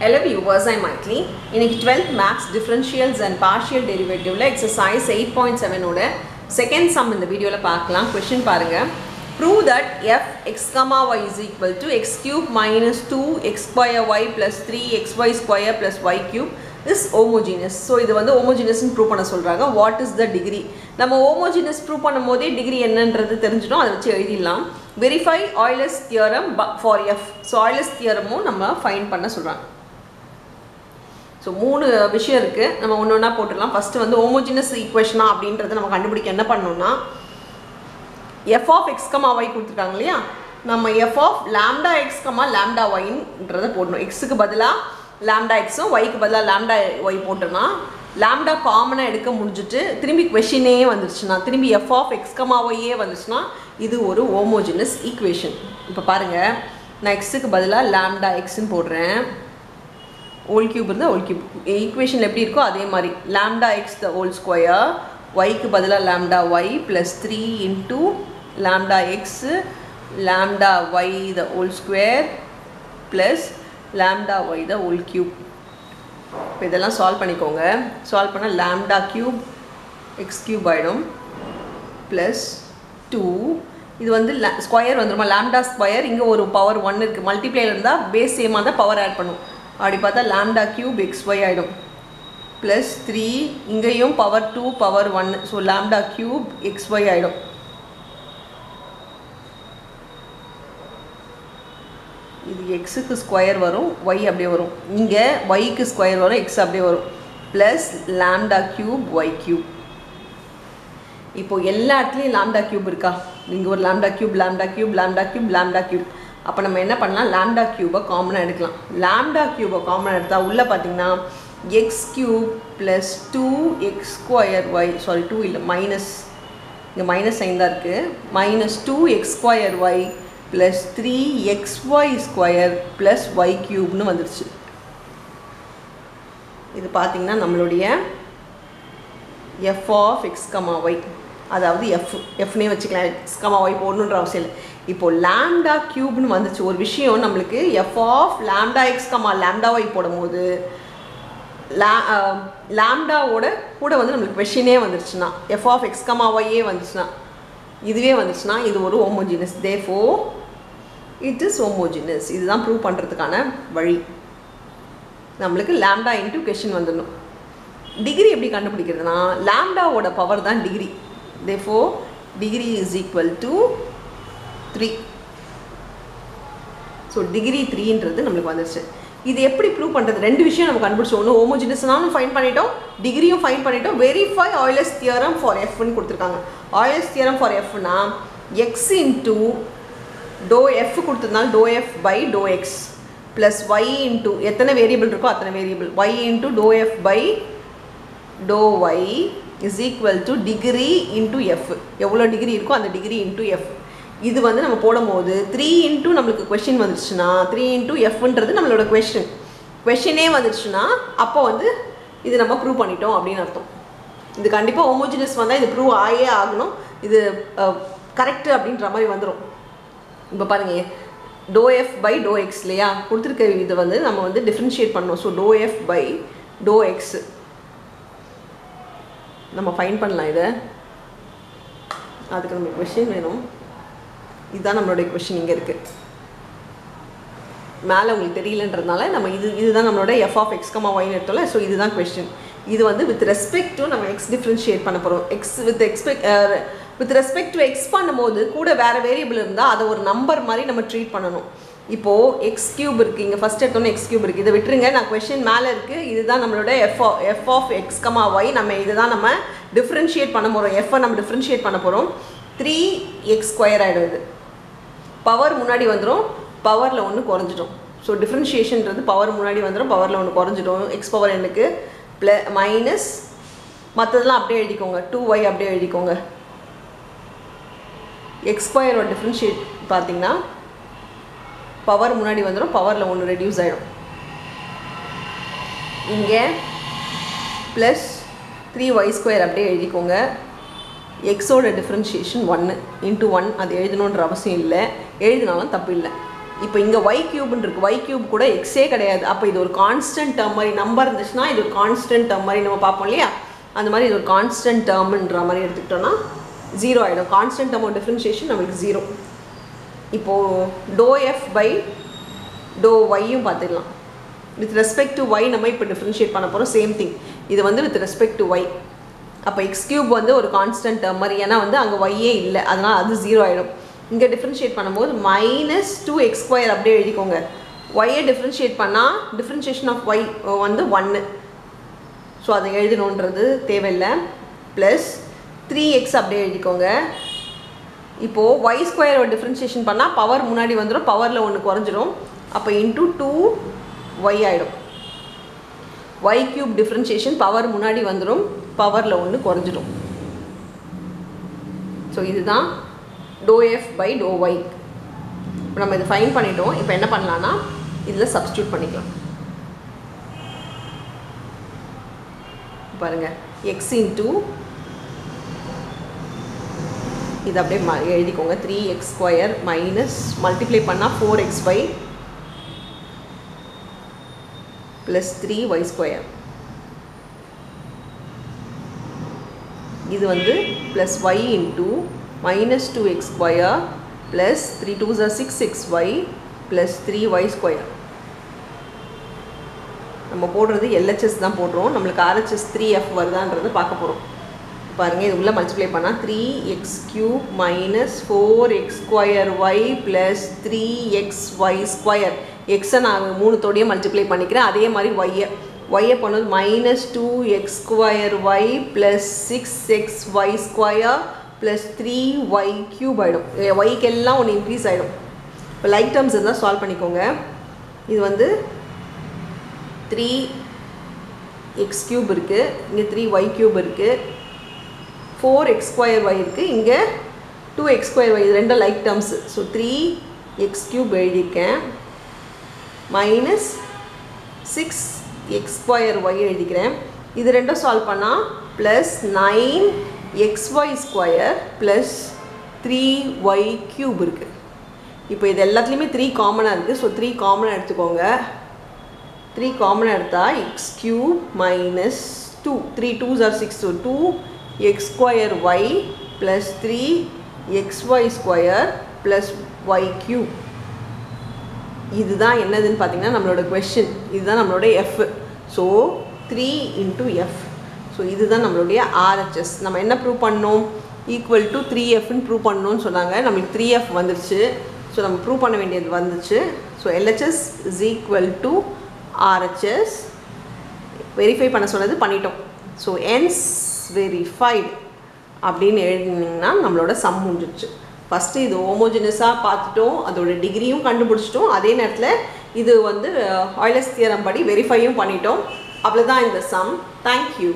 Hello viewers, ஐ மைக்லி இன்னைக்கு 12th maths differentials and partial டெரிவேட்டிவ்ல exercise eight point செவனோட second sum இந்த வீடியோவில் பார்க்கலாம். கொஷின் பாருங்கள் prove that f x comma y is equal to x cube minus two x square y plus three x y square plus y cube is homogeneous so இது வந்து ஹோமோஜினஸ்னு prove பண்ண சொல்கிறாங்க what is the degree நம்ம homogeneous prove பண்ணும் போதே degree என்னன்றது தெரிஞ்சிடும். அதை வச்சு எழுதிடலாம். Verify Euler's theorem for f so Euler's தியரமும் நம்ம ஃபைன் பண்ண சொல்கிறாங்க ஸோ மூணு விஷயம் இருக்குது நம்ம ஒன்று ஒன்றா போட்டுடலாம். ஃபஸ்ட்டு வந்து ஹோமோஜினஸ் ஈக்குவேஷனா அப்படின்றத நம்ம கண்டுபிடிக்க என்ன பண்ணணும்னா f of x comma y கொடுத்துருக்காங்க இல்லையா? நம்ம f of lambda x comma lambda ஒயின்றதை போடணும் எக்ஸுக்கு பதிலாக லேம்டா எக்ஸும் ஒய்க்கு பதிலாக லேம்டா ஒய் போட்டோம்னா லேம்டா காமனாக எடுக்க முடிஞ்சிட்டு திரும்பி கொஷினே வந்துருச்சுன்னா திரும்பி எஃப் ஆஃப் எக்ஸ் கமா ஒய்யே வந்துச்சுன்னா இது ஒரு ஹோமோஜினஸ் ஈக்குவேஷன் இப்போ பாருங்கள் நான் எக்ஸுக்கு பதிலாக லேம்டா எக்ஸ்ன்னு போடுறேன். ஓல் கியூப் இருந்தால் ஓல் கியூப் ஈக்குவேஷன் எப்படி இருக்கோ அதே மாதிரி. Lambda x the whole square ஒய்க்கு பதிலாக lambda y plus three into lambda x lambda y the whole square plus lambda y the whole cube இப்போ இதெல்லாம் சால்வ் பண்ணிக்கோங்க. சால்வ் பண்ணால் லேம்டா கியூப் எக்ஸ் கியூப் ஆகிடும் ப்ளஸ் டூ இது வந்து square வந்துருமா? லேம்டா ஸ்கொயர் இங்கே ஒரு பவர் ஒன் இருக்குது மல்டிப்ளேயில் இருந்தால் பேஸ் சேமாக தான் பவர் ஆட் பண்ணும். அப்படி பார்த்தா லேம்டா கியூப் எக்ஸ் ஒய் ஆகிடும் ப்ளஸ் த்ரீ இங்கேயும் power two power one so lambda cube x y ஆகிடும் இது எக்ஸுக்கு ஸ்கொயர் வரும் ஒய் அப்படியே வரும். இங்கே ஒய்க்கு ஸ்கொயர் வரும் எக்ஸ் அப்படியே வரும். Plus lambda cube y cube இப்போ எல்லா இடத்துலையும் லேம்டா கியூப் இருக்கா? இங்கே ஒரு lambda cube lambda cube lambda cube lambda cube அப்போ நம்ம என்ன பண்ணலாம்? லேம்டா க்யூபை காமனாக எடுக்கலாம். லேம்டா க்யூபை காமனாக எடுத்தால் உள்ளே பார்த்தீங்கன்னா x cube plus two x square y sorry two இல்லை மைனஸ் இங்கே மைனஸ் சைன் தான் இருக்குது minus two x square y plus three x y square plus y க்யூப்னு வந்துடுச்சு இது பார்த்திங்கன்னா நம்மளுடைய f of x comma y அதாவது எஃப் எஃப்னே வச்சுக்கலாம். எக்ஸ் கமா ஒய் போடணுன்ற அவசியம் இல்லை. இப்போ லேம்டா க்யூப்னு வந்துச்சு. ஒரு விஷயம் நம்மளுக்கு f of lambda x comma லேம்டாவை போடும்போது லே லேம்டாவோட கூட வந்து நம்மளுக்கு கொஷினே வந்துருச்சுன்னா எஃப் ஆஃப் எக்ஸ் கமா ஒய்யே வந்துச்சுன்னா இதுவே வந்துச்சுன்னா இது ஒரு homogeneous therefore it is homogeneous இதுதான் ப்ரூவ் பண்ணுறதுக்கான வழி. நம்மளுக்கு லேம்டா இன்ட்டு கொஷின் வந்துடணும். டிகிரி எப்படி கண்டுபிடிக்கிறதுனா லேம்டாவோட பவர் தான் degree therefore degree is equal to three so degree த்ரீன்றது நம்மளுக்கு வந்துருச்சு. இது எப்படி ப்ரூவ் பண்ணுறது ரெண்டு விஷயம் நம்ம கண்டுபிடிச்சோம். ஒன்று ஹோமோஜினஸ்னாலும் ஃபைன் பண்ணிட்டோம். டிகிரியும் ஃபைன் பண்ணிட்டோம். வெரிஃபை ஆயிலஸ் தியரம் ஃபார் எஃப்னு கொடுத்துருக்காங்க. ஆயிலஸ் தியரம் ஃபார் எஃப்னா x into to f கொடுத்துருந்தாலும் do f by do x plus y into எத்தனை வேரியபிள் இருக்கோ அத்தனை variable y into do f by do y is equal to degree into f எவ்வளோ degree இருக்கோ அந்த degree into f இது வந்து நம்ம போடும்போது த்ரீ இன்ட்டு நம்மளுக்கு கொஷின் வந்துருச்சுன்னா த்ரீ இன்ட்டு எஃப்ன்றது நம்மளோட கொஷின் கொஷினே வந்துருச்சுன்னா அப்போ வந்து இது நம்ம ப்ரூவ் பண்ணிட்டோம் அப்படின்னு அர்த்தம். இது கண்டிப்பாக ஹோமோஜினஸ் வந்தால் இது ப்ரூவ் ஆயே ஆகணும். இது கரெக்டு அப்படின்ற மாதிரி வந்துடும் இப்போ பாருங்க do f by do x இல்லையா? கொடுத்துருக்க இதை வந்து நம்ம வந்து டிஃப்ரென்ஷியேட் பண்ணோம் so do f by do x நம்ம ஃபைன் பண்ணலாம் இதை. அதுக்கு நம்ம கொஷின் வேணும். இதுதான் நம்மளுடைய கொஷின் இங்கே இருக்குது மேலே உங்களுக்கு தெரியலன்றதுனால நம்ம இது இதுதான் நம்மளோட எஃப் ஆஃப் எக்ஸ் கமா ஒய்னு எடுத்தோம்ல ஸோ இதுதான் கொஷின் இது வந்து வித் ரெஸ்பெக்ட் டு நம்ம எக்ஸ் டிஃப்ரென்ஷியேட் பண்ண போகிறோம் x with expect with respect to x பண்ணும்போது கூட வேறு வேரியபிள் இருந்தால் அதை ஒரு நம்பர் மாதிரி நம்ம ட்ரீட் பண்ணணும். இப்போது எக்ஸ் கியூப் இருக்குது இங்கே ஃபஸ்ட் எடுத்தோன்னே எக்ஸ் கியூப் இருக்குது இதை விட்டுருங்க நான் கொஷின் மேலே இருக்குது இதுதான் நம்மளோட f f of x comma y நம்ம இதுதான் நம்ம டிஃப்ரென்ஷியேட் பண்ண போகிறோம் எஃப்ஐ நம்ம டிஃப்ரென்ஷியேட் பண்ண போகிறோம் த்ரீ எக்ஸ் ஸ்கொயர் ஆகிடும் பவர் முன்னாடி வந்துடும் பவரில் ஒன்று குறைஞ்சிடும். ஸோ டிஃப்ரென்ஷியேஷன்றது பவர் முன்னாடி வந்துடும் பவரில் ஒன்று குறைஞ்சிடும். எக்ஸ் பவர் எனக்கு ப்ள மைனஸ் மற்றதெல்லாம் அப்படியே எழுதிக்கோங்க. டூ ஒய் அப்படியே எழுதிக்கோங்க. எக்ஸ் ஸ்கொயரோட டிஃப்ரென்ஷியேட் பார்த்தீங்கன்னா பவர் முன்னாடி வந்துடும் பவரில் ஒன்று ரெடியூஸ் ஆகிடும் இங்கே ப்ளஸ் த்ரீ ஒய் ஸ்கொயர் அப்படியே எழுதிக்கோங்க. எக்ஸோட டிஃப்ரென்ஷியேஷன் ஒன்று இன்ட்டு ஒன் அது எழுதணுன்ற அவசியம் இல்லை. எழுதினாலும் தப்பு இல்லை இப்போ இங்கே ஒய் கியூப்னு இருக்குது ஒய் கியூப் கூட எக்ஸே கிடையாது. அப்போ இது ஒரு கான்ஸ்டன்ட் டேர்ம் மாதிரி நம்பர் இருந்துச்சுன்னா இது ஒரு கான்ஸ்டன்ட் டேர்ம் மாதிரி நம்ம பார்ப்போம் இல்லையா? அந்த மாதிரி இது ஒரு கான்ஸ்டன்ட் டேர்ம்ன்ற மாதிரி எடுத்துக்கிட்டோன்னா ஜீரோ ஆகிடும் கான்ஸ்டன்ட் டேர்மோட டிஃப்ரென்ஷியேஷன் நம்மளுக்கு ஜீரோ இப்போது டோ எஃப் பை டோ ஒய்யும் பார்த்துக்கலாம். வித் ரெஸ்பெக்ட் டு ஒய் நம்ம இப்போ டிஃப்ரென்ஷியேட் பண்ண போகிறோம் சேம் திங் இது வந்து வித் ரெஸ்பெக்ட் டு ஒய் அப்போ எக்ஸ் கியூப் வந்து ஒரு கான்ஸ்டன்ட் டேர்ம் மாதிரி. ஏன்னா வந்து அங்கே ஒய்யே இல்லை. அதனால் அது ஜீரோ ஆகிடும் இங்கே டிஃப்ரென்ஷியேட் பண்ணும்போது மைனஸ் டூ எக்ஸ் ஸ்கொயர் அப்படியே எழுதிக்கோங்க. ஒய்யை டிஃப்ரென்ஷியேட் பண்ணால் டிஃப்ரென்ஷியேஷன் ஆஃப் ஒய் வந்து ஒன்று ஸோ அதை எழுதணுன்றது தேவையில்லை. ப்ளஸ் த்ரீ எக்ஸ் அப்படியே எழுதிக்கோங்க. இப்போது ஒய் ஸ்கொயரோட டிஃப்ரென்ஷியேஷன் பண்ணால் பவர் முன்னாடி வந்துடும் பவரில் ஒன்று குறைஞ்சிரும். அப்போ இன்ட்டு டூ ஒய் ஆகிடும் ஒய் க்யூப் டிஃப்ரென்ஷியேஷன் பவர் முன்னாடி வந்துடும் பவரில் ஒன்று குறைஞ்சிடும் ஸோ இதுதான் doe f by doe y இப்போ நம்ம இதை ஃபைன் பண்ணிட்டோம். இப்போ என்ன பண்ணலான்னா இதில் சப்ஸ்டியூட் பண்ணிக்கலாம். பாருங்கள் எக்ஸ் இன்டூ இது அப்படியே ம எழுதிக்கோங்க. Three x square minus multiply பண்ணால் four x y plus three y square இது வந்து plus y into minus two square plus plus three two ஜா six x y plus three y square நம்ம போடுறது LHS தான் போடுறோம். நம்மளுக்கு ஆர்ஹெச்எஸ் த்ரீ எஃப் வருதான்றது பார்க்க போகிறோம் பாருங்கள் இது உள்ளே மல்டிப்ளை பண்ணால் three x cube minus four x square y plus three x y square எக்ஸை நான் மூணுத்தோடையே மல்டிப்ளை பண்ணிக்கிறேன். அதே மாதிரி ஒய்யை ஒய்யை பண்ணது minus two x square y plus six x y square plus three y cube ஆகிடும் ஒய்க்கெல்லாம் ஒன்று இன்க்ரீஸ் ஆகிடும் இப்போ லைக் டேர்ம்ஸ் இருந்தால் சால்வ் பண்ணிக்கோங்க. இது வந்து த்ரீ எக்ஸ் க்யூப் இருக்குது இங்கே த்ரீ ஒய் க்யூப் இருக்குது ஃபோர் எக்ஸ் ஸ்கொயர் ஒய் இருக்குது இங்கே டூ எக்ஸ் ஸ்கொயர் ஒய் இது ரெண்டும் like terms so three x cube எழுதியிருக்கேன். Minus six x square y எழுதிக்கிறேன். இது ரெண்டும் சால்வ் பண்ணால் plus nine x square plus three y cube இருக்குது இப்போ இது எல்லாத்துலேயுமே த்ரீ காமனாக இருக்குது ஸோ த்ரீ காமனாக எடுத்துக்கோங்க. த்ரீ காமனாக எடுத்தால் x cube minus two three twos are six so two x square y plus three x y square plus y cube இதுதான் என்னதுன்னு பார்த்தீங்கன்னா நம்மளோட கொஷின் இதுதான் நம்மளோட f so three into f so இதுதான் நம்மளுடைய ஆர்ஹெச்எஸ் நம்ம என்ன ப்ரூவ் பண்ணோம்? ஈக்குவல் டு த்ரீ எஃப்னு ப்ரூவ் பண்ணணும்னு சொன்னாங்க. நம்மளுக்கு த்ரீ எஃப் வந்துருச்சு. ஸோ நம்ம ப்ரூவ் பண்ண வேண்டியது வந்துச்சு. So LHS is equal to RHS verify பண்ண சொன்னது பண்ணிட்டோம். ஸோ என்ஸ் வெரிஃபைடு அப்படின்னு எழுதினீங்கன்னா நம்மளோட சம் முடிஞ்சிடுச்சு ஃபஸ்ட்டு இது ஹோமோஜினஸாக பார்த்துட்டோம். அதோட டிகிரியும் கண்டுபிடிச்சிட்டோம். அதே நேரத்தில் இது வந்து uh, ஆயிலஸ் தியரம் படி வெரிஃபையும் பண்ணிட்டோம். அவ்வளோதான் இந்த சம் தேங்க்யூ